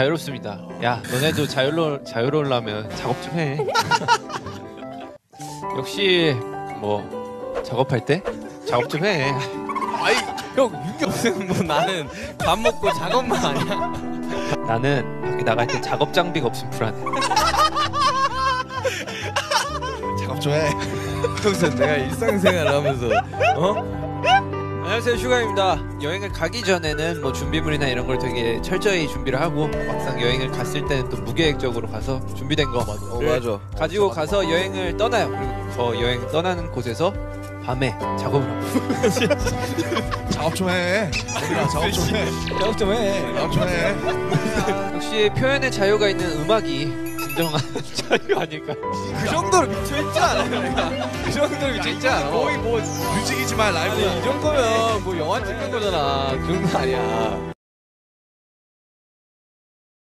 자유롭습니다. 야, 너네도 자유로 자유로우려면 작업 좀 해. 역시 뭐 작업할 때 작업 좀 해. 아이 형 윤경생 뭐 나는 밥 먹고 작업만 아니야? 나는 밖에 나갈 때 작업 장비가 없으면 불안해. 작업 좀 해. 평소 내가 일상생활을 하면서 어? 안녕하세요 슈가입니다. 여행을 가기 전에는 뭐 준비물이나 이런 걸 되게 철저히 준비를 하고 막상 여행을 갔을 때는 또 무계획적으로 가서 준비된 거어 맞아. 가지고 가서 여행을 떠나요. 그리고 저 여행 떠나는 곳에서 밤에 작업을 합니다. 작업 좀 해. 얘들아, 작업 좀 해. 작업 좀 해. 작업 좀 해. 역시 표현의 자유가 있는 음악이 진정한 자유 아닐까. 그 정도로 미쳐있지 않아 내가. 그 정도로 미쳐있지 않아. 거의 뭐 뮤직이지만 아니 라이브야. 이 정도면 뭐 영화 찍는 거잖아. 그 정도 아니야.